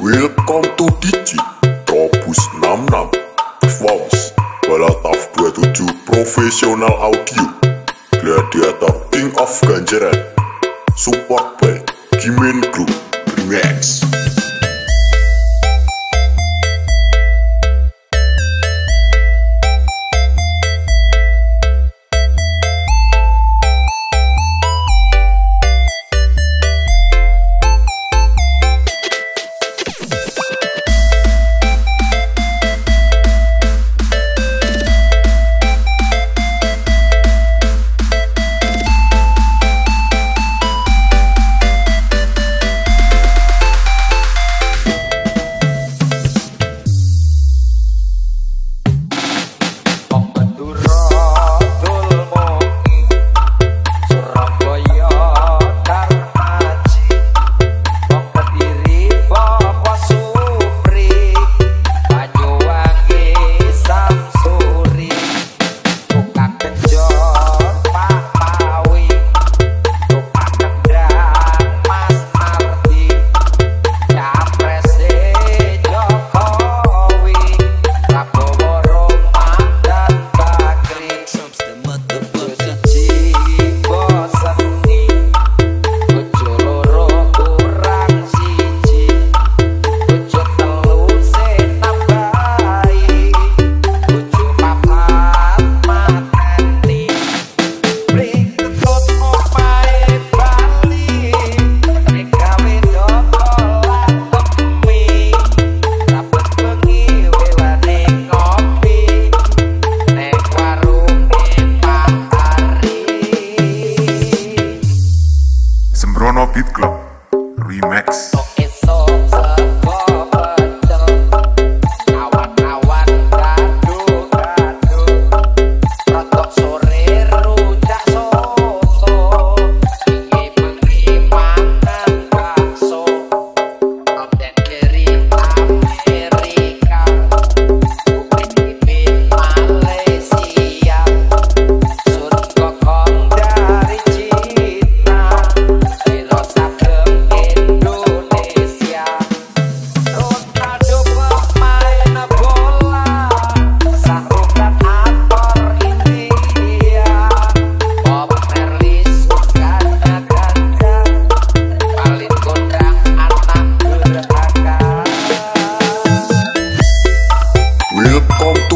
Welcome to DJ Robus 66 Performs Balataf 27 Professional Audio Gladiator King of Ganjaran Support by Gimen Group Remix Beat Club Remix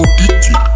profesional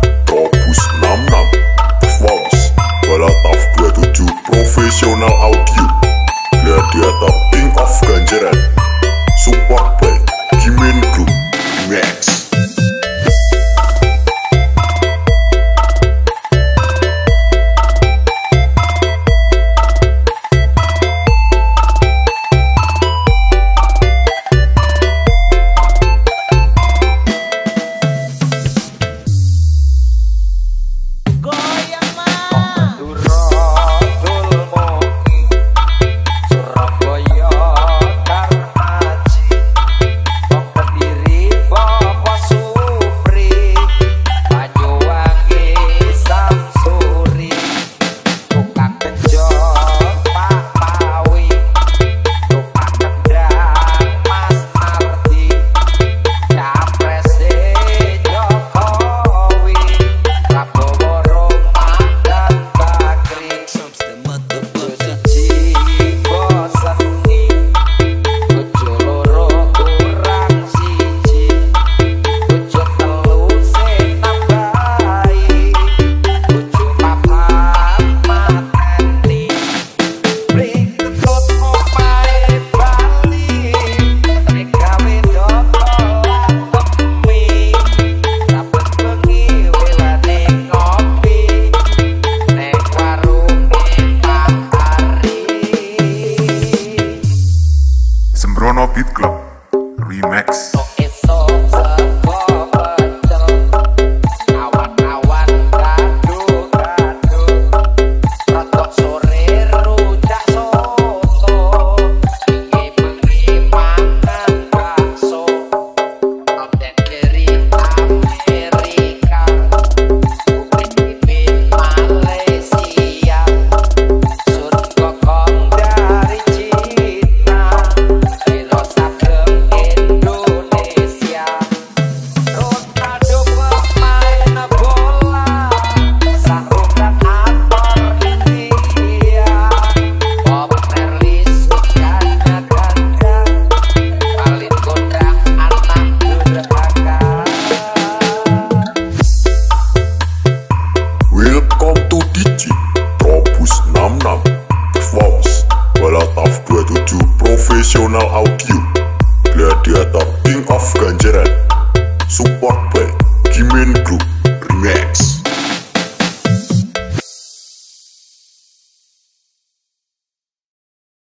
Beat Club Remix know how cute.